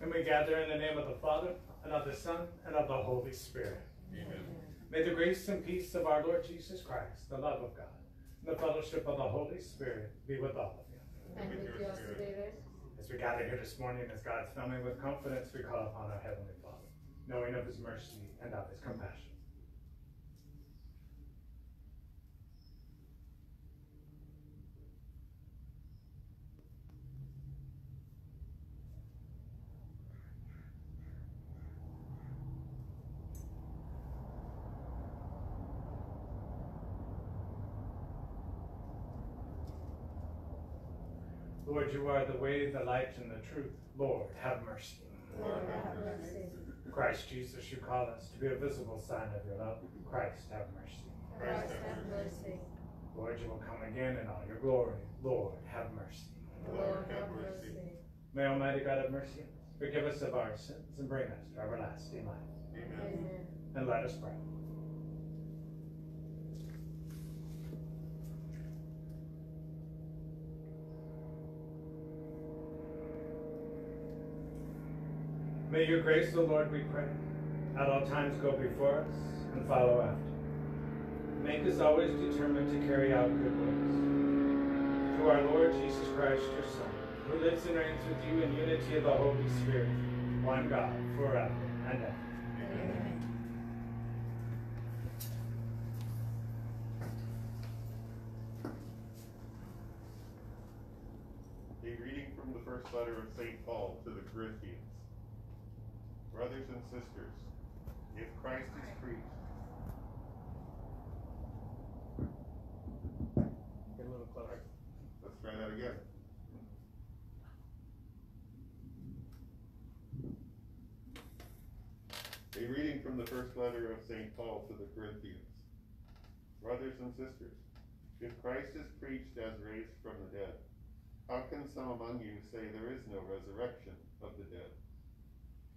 And we gather in the name of the Father, and of the Son, and of the Holy Spirit. Amen. May the grace and peace of our Lord Jesus Christ, the love of God, and the fellowship of the Holy Spirit be with all of you. And with your spirit. As we gather here this morning as God's family with confidence, we call upon our Heavenly Father, knowing of His mercy and of His compassion. Lord, you are the way, the light, and the truth. Lord, have mercy. Lord, have mercy. Christ Jesus, you call us to be a visible sign of your love. Christ, have mercy. Christ, have mercy. Lord, you will come again in all your glory. Lord, have mercy. Lord, have mercy. May Almighty God have mercy on us, forgive us of our sins, and bring us to everlasting life. Amen. Amen. And let us pray. May your grace, O Lord, we pray, at all times go before us and follow after. Make us always determined to carry out good works. Through our Lord Jesus Christ, your Son, who lives and reigns with you in unity of the Holy Spirit, one God, forever and ever. Amen. A reading from the first letter of St. Paul to the Corinthians. Brothers and sisters, if Christ is preached, Get a little closer. let's try that again. A reading from the first letter of St. Paul to the Corinthians. Brothers and sisters, if Christ is preached as raised from the dead, how can some among you say there is no resurrection of the dead?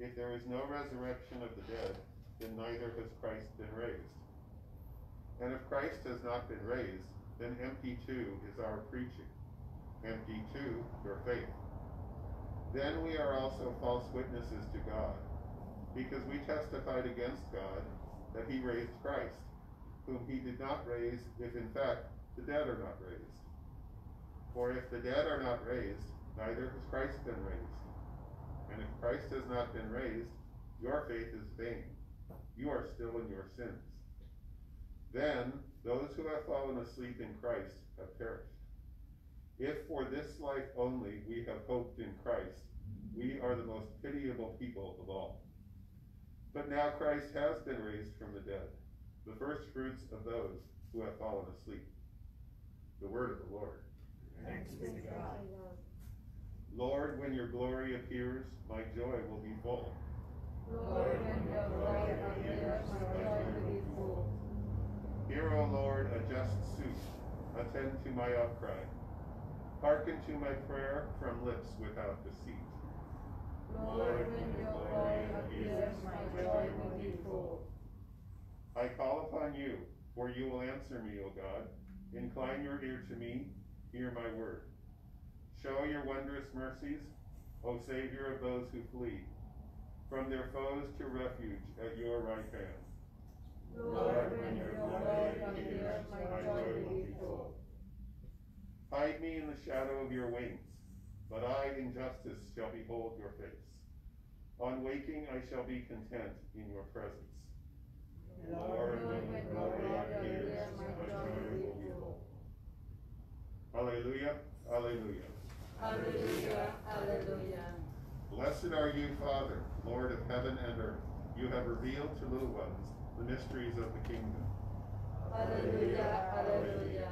If there is no resurrection of the dead, then neither has Christ been raised. And if Christ has not been raised, then empty too is our preaching, empty too your faith. Then we are also false witnesses to God, because we testified against God that he raised Christ, whom he did not raise, if in fact the dead are not raised. For if the dead are not raised, neither has Christ been raised. And if Christ has not been raised, your faith is vain. You are still in your sins. Then those who have fallen asleep in Christ have perished. If for this life only we have hoped in Christ, we are the most pitiable people of all. But now Christ has been raised from the dead, the first fruits of those who have fallen asleep. The word of the Lord. Thanks be to God. Lord, when your glory appears, my joy will be full. Lord, when your glory appears, my joy will be full. Hear, O Lord, a just suit. Attend to my outcry. Hearken to my prayer from lips without deceit. Lord, when your glory appears, my joy will be full. I call upon you, for you will answer me, O God. Incline your ear to me, hear my word. Show your wondrous mercies, O Savior of those who flee, from their foes to refuge at your right hand. Lord, when your glory appears, my joy will be full. Hide me in the shadow of your wings, but I in justice shall behold your face. On waking I shall be content in your presence. Lord, when your glory appears, my joy will be full. Alleluia, alleluia. Hallelujah, hallelujah. Blessed are you, Father, Lord of heaven and earth. You have revealed to little ones the mysteries of the kingdom. Hallelujah, hallelujah.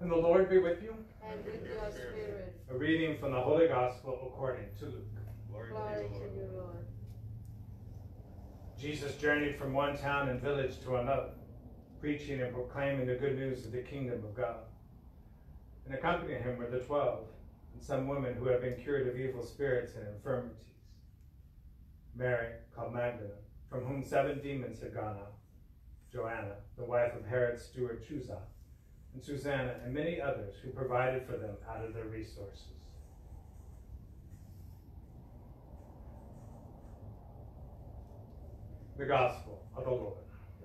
And the Lord be with you. And with your spirit. A reading from the Holy Gospel according to Luke. Glory to you, Lord. Jesus journeyed from one town and village to another, preaching and proclaiming the good news of the kingdom of God. And accompanying him were the twelve, and some women who had been cured of evil spirits and infirmities. Mary, called Magdalene, from whom seven demons had gone out. Joanna, the wife of Herod's steward Chuza, and Susanna, and many others who provided for them out of their resources. The Gospel of the Lord.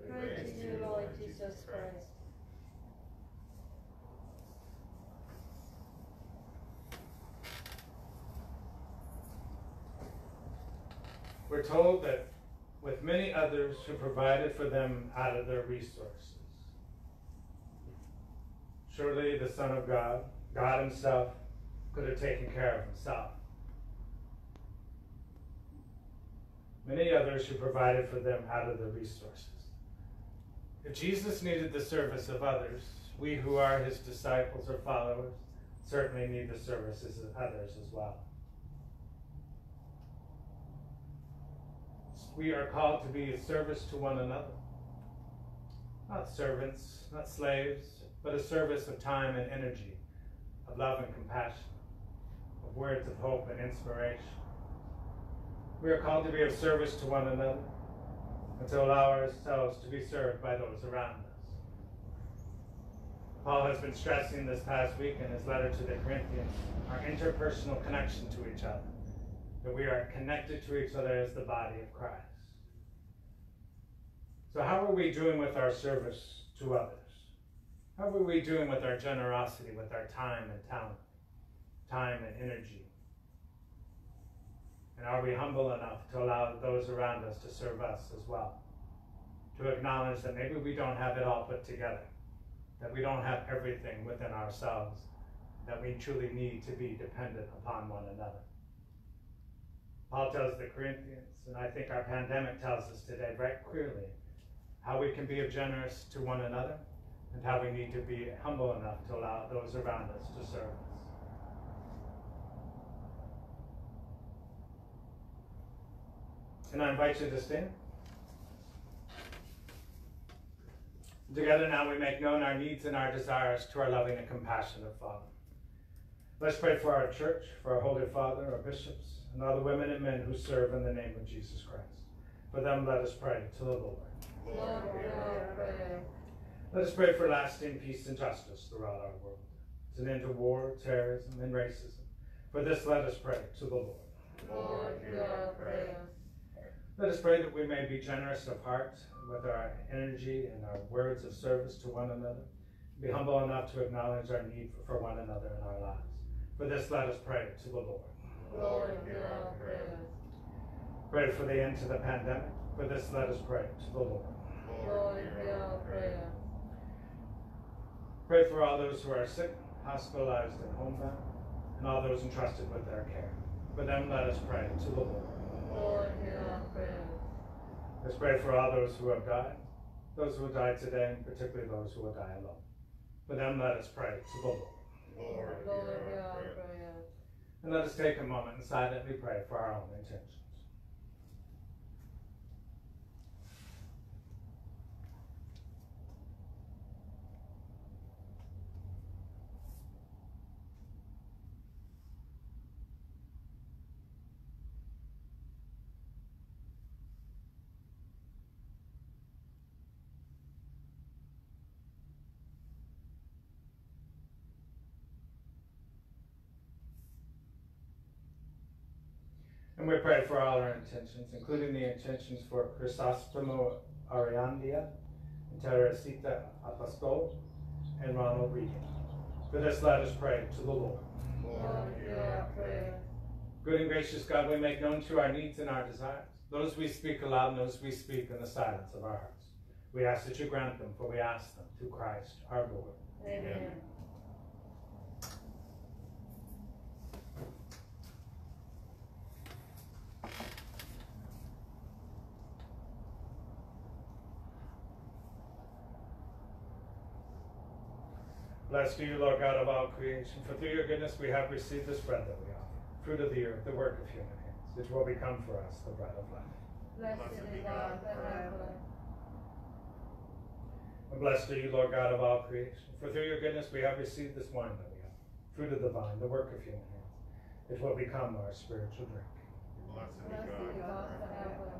Praise to you, Lord Jesus Christ. We're told that with many others who provided for them out of their resources. Surely the Son of God, God Himself, could have taken care of Himself. Many others who provided for them out of their resources. If Jesus needed the service of others, we who are His disciples or followers certainly need the services of others as well. we are called to be a service to one another. Not servants, not slaves, but a service of time and energy, of love and compassion, of words of hope and inspiration. We are called to be of service to one another and to allow ourselves to be served by those around us. Paul has been stressing this past week in his letter to the Corinthians our interpersonal connection to each other that we are connected to each other as the body of Christ. So, how are we doing with our service to others? How are we doing with our generosity, with our time and talent, time and energy? And are we humble enough to allow those around us to serve us as well? To acknowledge that maybe we don't have it all put together, that we don't have everything within ourselves, that we truly need to be dependent upon one another. Paul tells the Corinthians, and I think our pandemic tells us today very clearly how we can be generous to one another and how we need to be humble enough to allow those around us to serve us. And I invite you to stand. Together now we make known our needs and our desires to our loving and compassionate Father. Let's pray for our church, for our Holy Father, our bishops, and all the women and men who serve in the name of Jesus Christ. For them, let us pray to the Lord. Lord, hear our prayer. Let us pray for lasting peace and justice throughout our world. To an end to war, terrorism, and racism. For this, let us pray to the Lord. Lord, hear our prayer. Let us pray that we may be generous of heart with our energy and our words of service to one another. Be humble enough to acknowledge our need for one another in our lives. For this, let us pray to the Lord. Lord, hear our prayer. Pray for the end to the pandemic. For this, let us pray to the Lord. Lord, hear our prayer. Pray for all those who are sick, hospitalized, and homebound, and all those entrusted with their care. For them, let us pray to the Lord. Lord, hear our prayer. Let's pray for all those who have died, those who have died today, and particularly those who will die alone. For them, let us pray to the Lord. Lord, Lord, hear our our prayer. prayer. And let us take a moment and silently pray for our own intentions. And we pray for all our intentions, including the intentions for Chrysostomo Ariandia, and Teresita Apostol, and Ronald Regan. For this, let us pray to the Lord. Lord, hear our prayer. Good and gracious God, we make known to our needs and our desires. Those we speak aloud and those we speak in the silence of our hearts. We ask that you grant them, for we ask them through Christ our Lord. Amen. Blessed are you, Lord God of all creation, for through your goodness we have received this bread that we offer, fruit of the earth, the work of human hands, which will become for us the bread of life. Blessed be God forever. And blessed are you, Lord God of all creation, for through your goodness we have received this wine that we offer, fruit of the vine, the work of human hands, which will become our spiritual drink. Blessed be Blessed be God. God forever.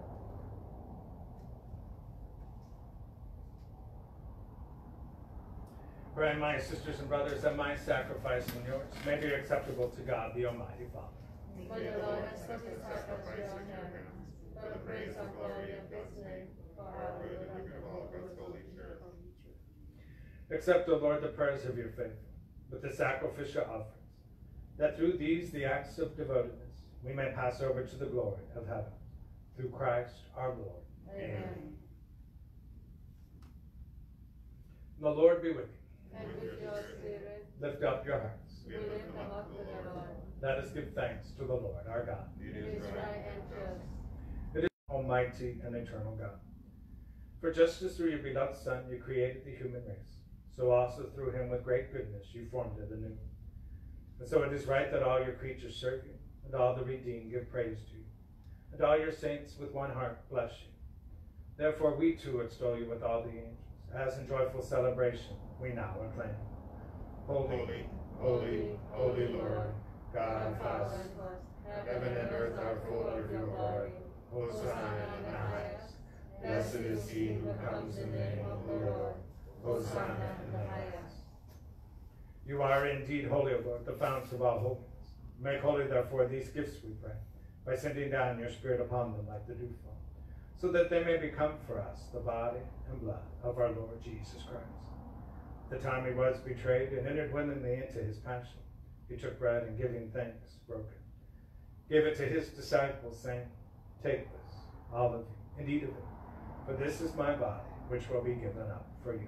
Pray, my sisters and brothers, that my sacrifice and yours may be acceptable to God, the Almighty Father. For the Lord has set his sacrifice in your for the praise and glory of his name, for our good and the good of all God's holy church. Accept, O Lord, the prayers of your faithful, with the sacrificial offerings, that through these, the acts of devotedness, we may pass over to the glory of heaven. Through Christ our Lord. Amen. The Lord be with you. And with your spirit, Lift up your hearts. we lift them up to the Lord. Let us give thanks to the Lord our God. It is right and just. It is Almighty and eternal God. For just as through your beloved Son you created the human race, so also through him with great goodness you formed it anew. And so it is right that all your creatures serve you, and all the redeemed give praise to you, and all your saints with one heart bless you. Therefore we too extol you with all the angels, as in joyful celebration we now acclaim. Holy, holy, holy Lord, God of us, heaven and earth are full of your glory. Hosanna in the highest. Blessed is he who comes in the name of the Lord. Hosanna in the highest. You are indeed holy, O Lord, the fount of all holiness. Make holy, therefore, these gifts, we pray, by sending down your Spirit upon them like the dewfall, so that they may become for us the body and blood of our Lord Jesus Christ. The time he was betrayed and entered willingly into his passion, he took bread and giving thanks, broke it, gave it to his disciples, saying, Take this, all of you, and eat of it, for this is my body, which will be given up for you.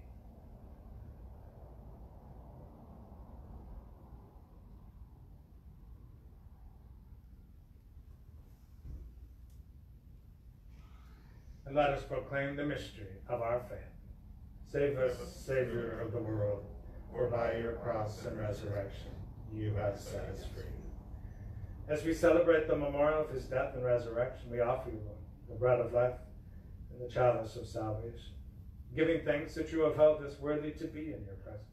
And let us proclaim the mystery of our faith. Save us, Savior of the world, for by your cross and resurrection you have set us free. As we celebrate the memorial of his death and resurrection, we offer you, the bread of life and the chalice of salvation, giving thanks that you have held us worthy to be in your presence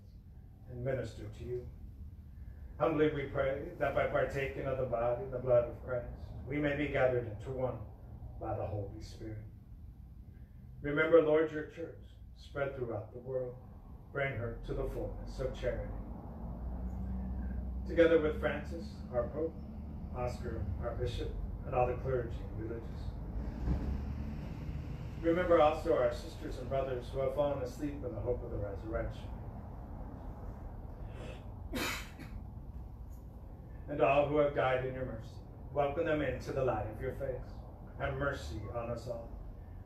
and minister to you. Humbly we pray that by partaking of the body and the blood of Christ, we may be gathered into one by the Holy Spirit. Remember, Lord, your church spread throughout the world. Bring her to the fullness of charity. Together with Francis, our Pope, Oscar, our Bishop, and all the clergy and religious. Remember also our sisters and brothers who have fallen asleep in the hope of the resurrection. and all who have died in your mercy. Welcome them into the light of your face. Have mercy on us all.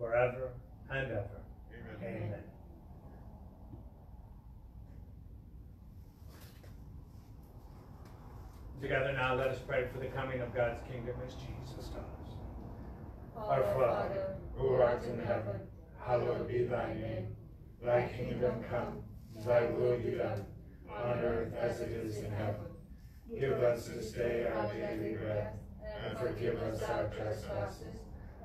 forever and ever. Amen. Amen. Together now, let us pray for the coming of God's kingdom as Jesus does. Our Father, who art in heaven, hallowed be thy name. Thy kingdom come, thy will be done, on earth as it is in heaven. Give us this day our daily bread, and forgive us our trespasses,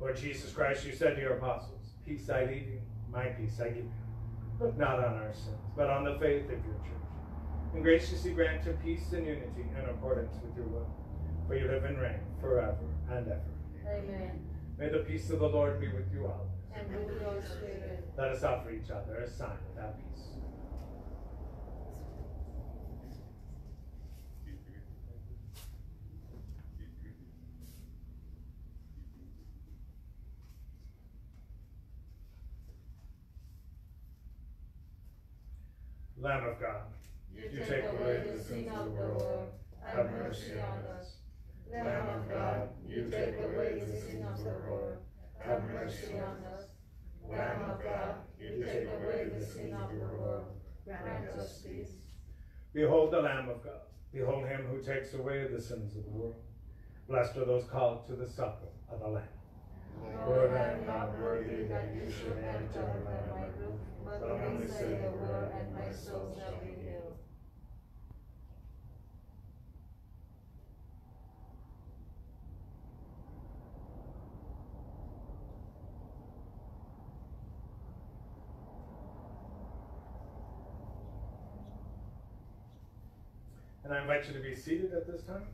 Lord Jesus Christ, you said to your apostles, Peace I leave you, my peace I give you. Look not on our sins, but on the faith of your church. And graciously grant her peace and unity in accordance with your will. For you live and reign forever and ever. Amen. May the peace of the Lord be with you all. And with your spirit. Let us offer each other a sign of that peace. Lamb of God, You take away the sins of the world. Have mercy on us. Lamb of God, you take away the sins of the world. Have mercy on us. Lamb of God, you take away the sins of the world. Grant us peace. behold the Lamb of God. Behold him who takes away the sins of the world. Blessed are those called to the supper of the Lamb. Lord, I am not worthy that you should enter under my roof, but only say the word, and my soul shall be healed. And I invite you to be seated at this time.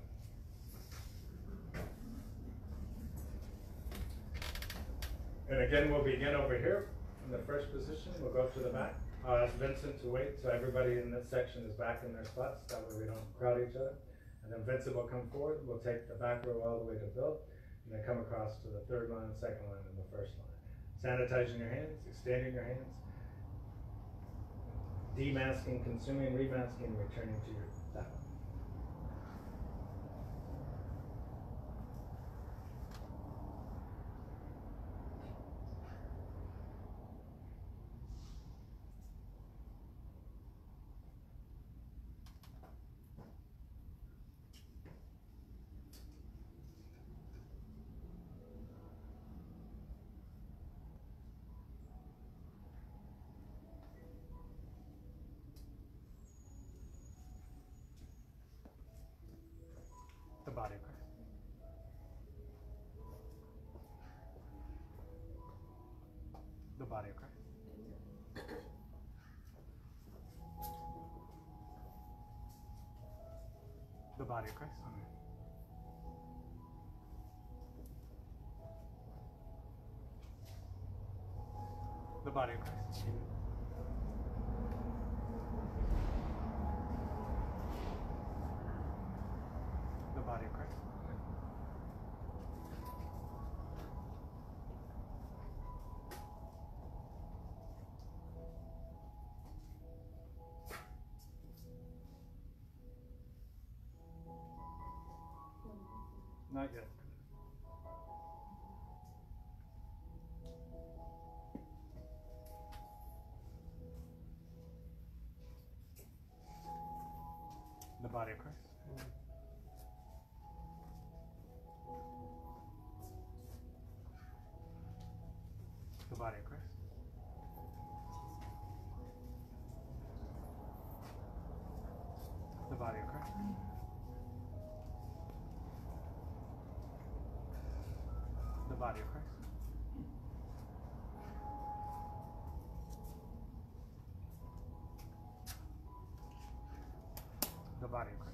And again, we'll begin over here in the first position. We'll go to the back. I'll ask Vincent to wait so everybody in this section is back in their spots. That way we don't crowd each other. And then Vincent will come forward. We'll take the back row all the way to the Bill. And then come across to the third line, second line, and the first line. Sanitizing your hands, extending your hands. Demasking, consuming, remasking, returning to your that one. The body of Christ. The body of Christ. The body of Christ. The body of Christ. The Not yet. The body of Christ. Body of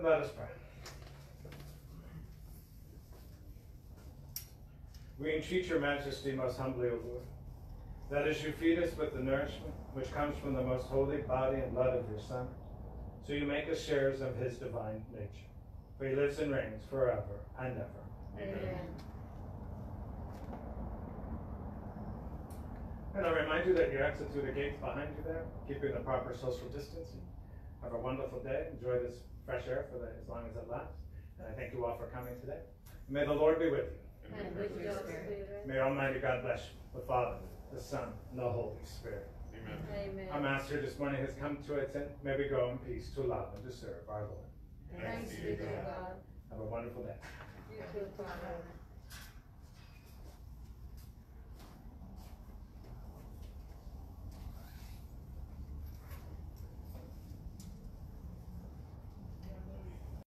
And let us pray. We entreat your majesty most humbly, O Lord, that as you feed us with the nourishment which comes from the most holy body and blood of your Son, so you make us sharers of his divine nature. For he lives and reigns forever and ever. Amen. And I remind you that you exit through the gates behind you there, keeping the proper social distancing. Have a wonderful day. Enjoy this fresh air for the, as long as it lasts. And I thank you all for coming today. May the Lord be with you. And with your spirit. May Almighty God bless you, the Father, the Son, and the Holy Spirit. Amen. Our Amen. Master this morning has come to its end. May we go in peace to love and to serve our Lord. Thanks be to God. Have a wonderful day. You too, Father.